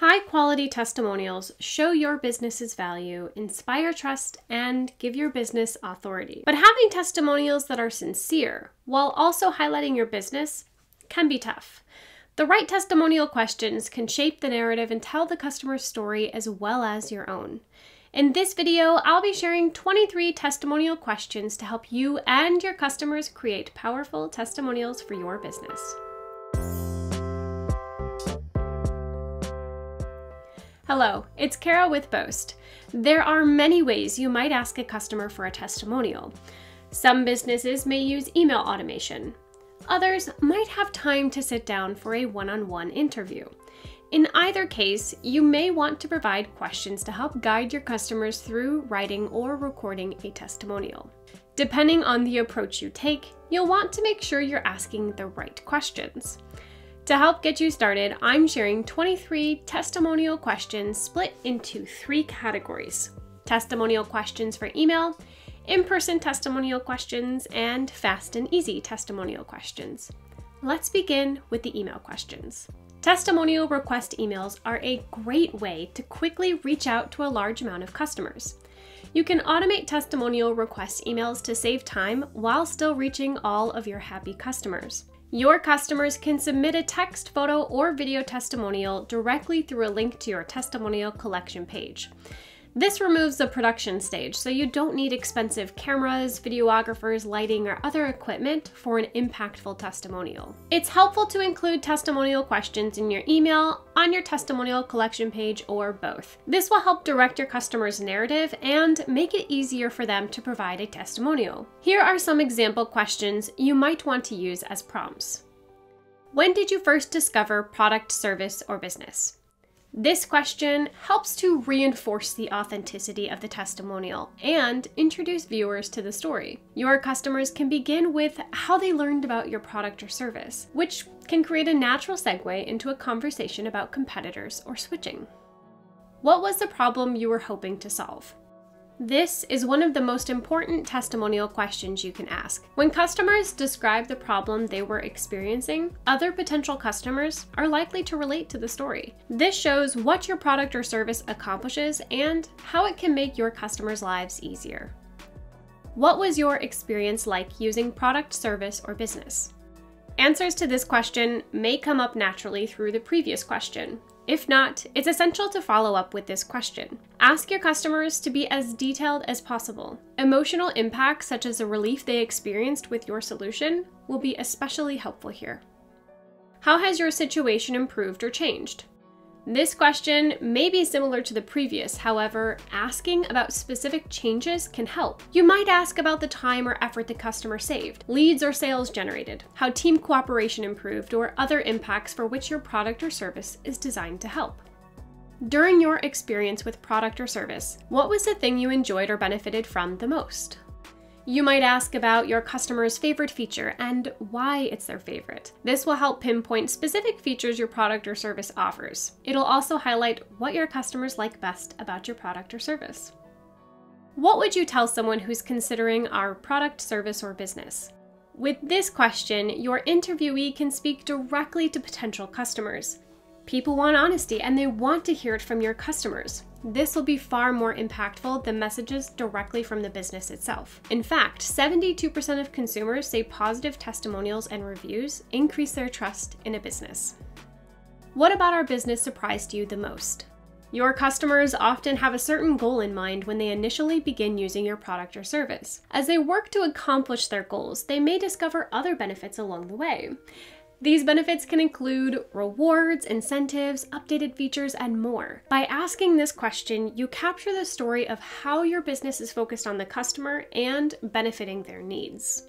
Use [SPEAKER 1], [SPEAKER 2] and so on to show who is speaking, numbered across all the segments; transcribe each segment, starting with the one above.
[SPEAKER 1] High quality testimonials show your business's value, inspire trust, and give your business authority. But having testimonials that are sincere while also highlighting your business can be tough. The right testimonial questions can shape the narrative and tell the customer's story as well as your own. In this video, I'll be sharing 23 testimonial questions to help you and your customers create powerful testimonials for your business. Hello, it's Kara with Boast. There are many ways you might ask a customer for a testimonial. Some businesses may use email automation. Others might have time to sit down for a one on one interview. In either case, you may want to provide questions to help guide your customers through writing or recording a testimonial. Depending on the approach you take, you'll want to make sure you're asking the right questions. To help get you started, I'm sharing 23 testimonial questions split into three categories testimonial questions for email, in person testimonial questions, and fast and easy testimonial questions. Let's begin with the email questions. Testimonial request emails are a great way to quickly reach out to a large amount of customers. You can automate testimonial request emails to save time while still reaching all of your happy customers. Your customers can submit a text, photo, or video testimonial directly through a link to your testimonial collection page. This removes the production stage, so you don't need expensive cameras, videographers, lighting, or other equipment for an impactful testimonial. It's helpful to include testimonial questions in your email, on your testimonial collection page, or both. This will help direct your customer's narrative and make it easier for them to provide a testimonial. Here are some example questions you might want to use as prompts. When did you first discover product, service, or business? This question helps to reinforce the authenticity of the testimonial and introduce viewers to the story. Your customers can begin with how they learned about your product or service, which can create a natural segue into a conversation about competitors or switching. What was the problem you were hoping to solve? This is one of the most important testimonial questions you can ask. When customers describe the problem they were experiencing, other potential customers are likely to relate to the story. This shows what your product or service accomplishes and how it can make your customers' lives easier. What was your experience like using product, service, or business? Answers to this question may come up naturally through the previous question. If not, it's essential to follow up with this question. Ask your customers to be as detailed as possible. Emotional impacts, such as the relief they experienced with your solution, will be especially helpful here. How has your situation improved or changed? This question may be similar to the previous, however, asking about specific changes can help. You might ask about the time or effort the customer saved, leads or sales generated, how team cooperation improved, or other impacts for which your product or service is designed to help. During your experience with product or service, what was the thing you enjoyed or benefited from the most? You might ask about your customer's favorite feature and why it's their favorite. This will help pinpoint specific features your product or service offers. It'll also highlight what your customers like best about your product or service. What would you tell someone who's considering our product, service, or business? With this question, your interviewee can speak directly to potential customers. People want honesty and they want to hear it from your customers. This will be far more impactful than messages directly from the business itself. In fact, 72% of consumers say positive testimonials and reviews increase their trust in a business. What about our business surprised you the most? Your customers often have a certain goal in mind when they initially begin using your product or service. As they work to accomplish their goals, they may discover other benefits along the way. These benefits can include rewards, incentives, updated features, and more. By asking this question, you capture the story of how your business is focused on the customer and benefiting their needs.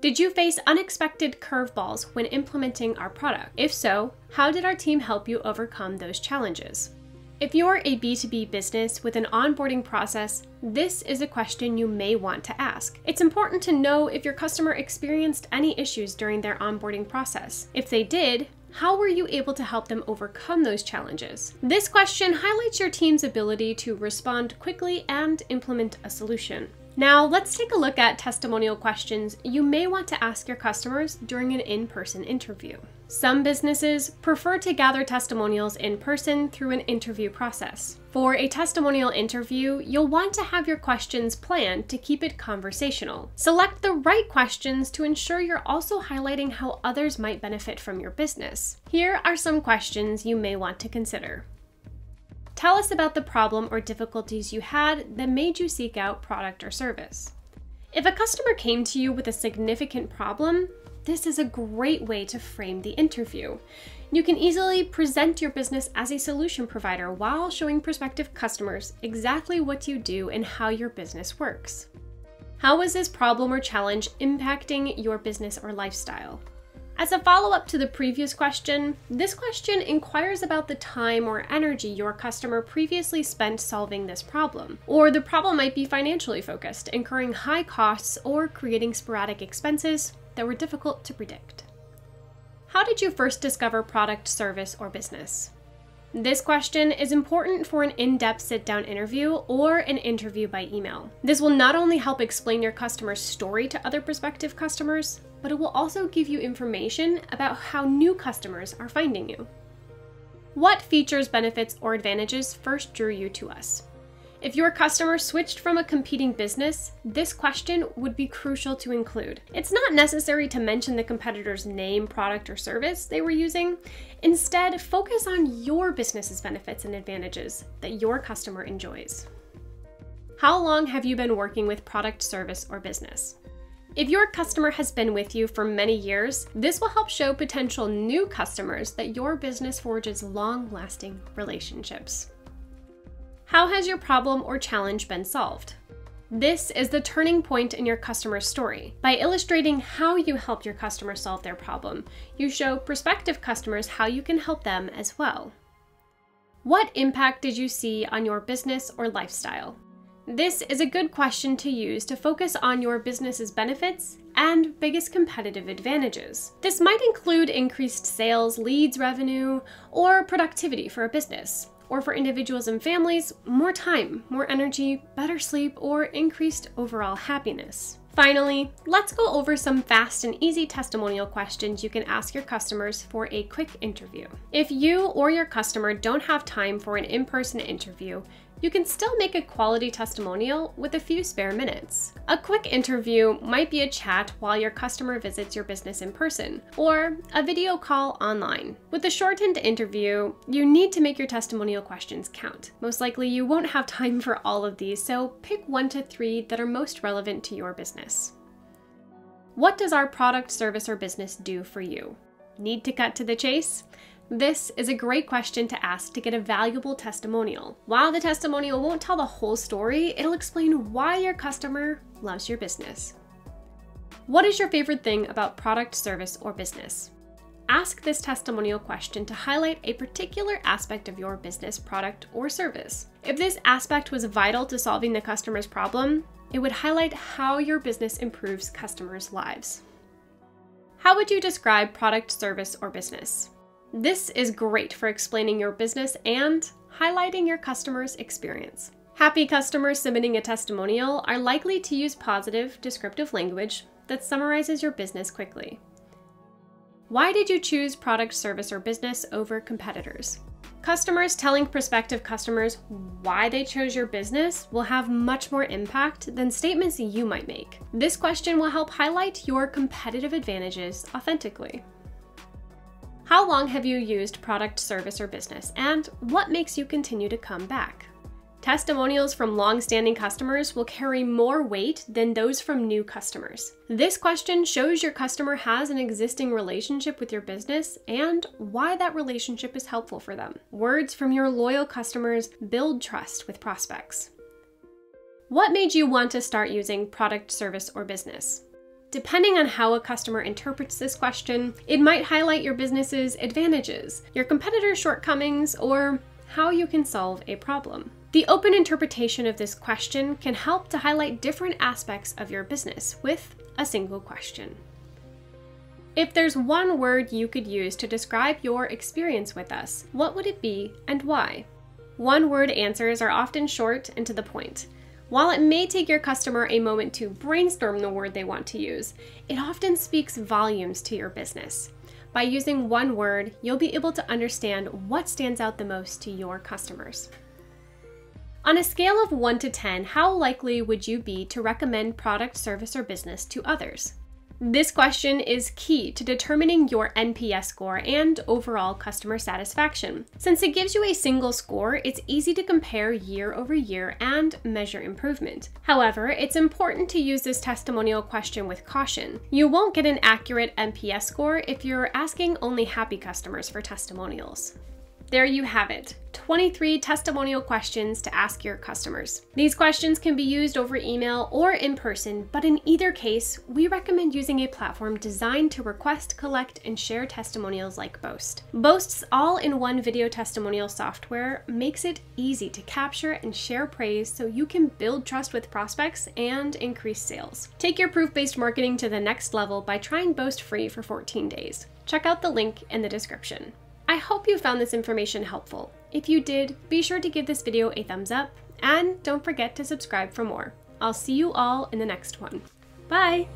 [SPEAKER 1] Did you face unexpected curveballs when implementing our product? If so, how did our team help you overcome those challenges? If you're a B2B business with an onboarding process, this is a question you may want to ask. It's important to know if your customer experienced any issues during their onboarding process. If they did, how were you able to help them overcome those challenges? This question highlights your team's ability to respond quickly and implement a solution. Now, let's take a look at testimonial questions you may want to ask your customers during an in person interview. Some businesses prefer to gather testimonials in person through an interview process. For a testimonial interview, you'll want to have your questions planned to keep it conversational. Select the right questions to ensure you're also highlighting how others might benefit from your business. Here are some questions you may want to consider. Tell us about the problem or difficulties you had that made you seek out product or service. If a customer came to you with a significant problem, this is a great way to frame the interview. You can easily present your business as a solution provider while showing prospective customers exactly what you do and how your business works. How is this problem or challenge impacting your business or lifestyle? As a follow up to the previous question, this question inquires about the time or energy your customer previously spent solving this problem. Or the problem might be financially focused, incurring high costs or creating sporadic expenses that were difficult to predict. How did you first discover product, service, or business? This question is important for an in depth sit down interview or an interview by email. This will not only help explain your customer's story to other prospective customers, but it will also give you information about how new customers are finding you. What features, benefits, or advantages first drew you to us? If your customer switched from a competing business, this question would be crucial to include. It's not necessary to mention the competitor's name, product, or service they were using. Instead, focus on your business's benefits and advantages that your customer enjoys. How long have you been working with product, service, or business? If your customer has been with you for many years, this will help show potential new customers that your business forges long lasting relationships. How has your problem or challenge been solved? This is the turning point in your customer's story. By illustrating how you help your customer solve their problem, you show prospective customers how you can help them as well. What impact did you see on your business or lifestyle? This is a good question to use to focus on your business's benefits and biggest competitive advantages. This might include increased sales, leads, revenue, or productivity for a business or for individuals and families, more time, more energy, better sleep, or increased overall happiness. Finally, let's go over some fast and easy testimonial questions you can ask your customers for a quick interview. If you or your customer don't have time for an in person interview, you can still make a quality testimonial with a few spare minutes. A quick interview might be a chat while your customer visits your business in person, or a video call online. With a shortened interview, you need to make your testimonial questions count. Most likely, you won't have time for all of these, so pick one to three that are most relevant to your business. What does our product, service, or business do for you? Need to cut to the chase? This is a great question to ask to get a valuable testimonial. While the testimonial won't tell the whole story, it'll explain why your customer loves your business. What is your favorite thing about product, service, or business? Ask this testimonial question to highlight a particular aspect of your business, product, or service. If this aspect was vital to solving the customer's problem, it would highlight how your business improves customers' lives. How would you describe product, service, or business? This is great for explaining your business and highlighting your customer's experience. Happy customers submitting a testimonial are likely to use positive, descriptive language that summarizes your business quickly. Why did you choose product, service, or business over competitors? Customers telling prospective customers why they chose your business will have much more impact than statements you might make. This question will help highlight your competitive advantages authentically. How long have you used product, service, or business, and what makes you continue to come back? Testimonials from long-standing customers will carry more weight than those from new customers. This question shows your customer has an existing relationship with your business and why that relationship is helpful for them. Words from your loyal customers build trust with prospects. What made you want to start using product, service, or business? Depending on how a customer interprets this question, it might highlight your business's advantages, your competitor's shortcomings, or how you can solve a problem. The open interpretation of this question can help to highlight different aspects of your business with a single question. If there's one word you could use to describe your experience with us, what would it be and why? One word answers are often short and to the point. While it may take your customer a moment to brainstorm the word they want to use, it often speaks volumes to your business. By using one word, you'll be able to understand what stands out the most to your customers. On a scale of 1 to 10, how likely would you be to recommend product, service, or business to others? This question is key to determining your NPS score and overall customer satisfaction. Since it gives you a single score, it's easy to compare year over year and measure improvement. However, it's important to use this testimonial question with caution. You won't get an accurate NPS score if you're asking only happy customers for testimonials. There you have it 23 testimonial questions to ask your customers. These questions can be used over email or in person, but in either case, we recommend using a platform designed to request, collect, and share testimonials like Boast. Boast's all in one video testimonial software makes it easy to capture and share praise so you can build trust with prospects and increase sales. Take your proof based marketing to the next level by trying Boast free for 14 days. Check out the link in the description. I hope you found this information helpful. If you did, be sure to give this video a thumbs up and don't forget to subscribe for more. I'll see you all in the next one. Bye!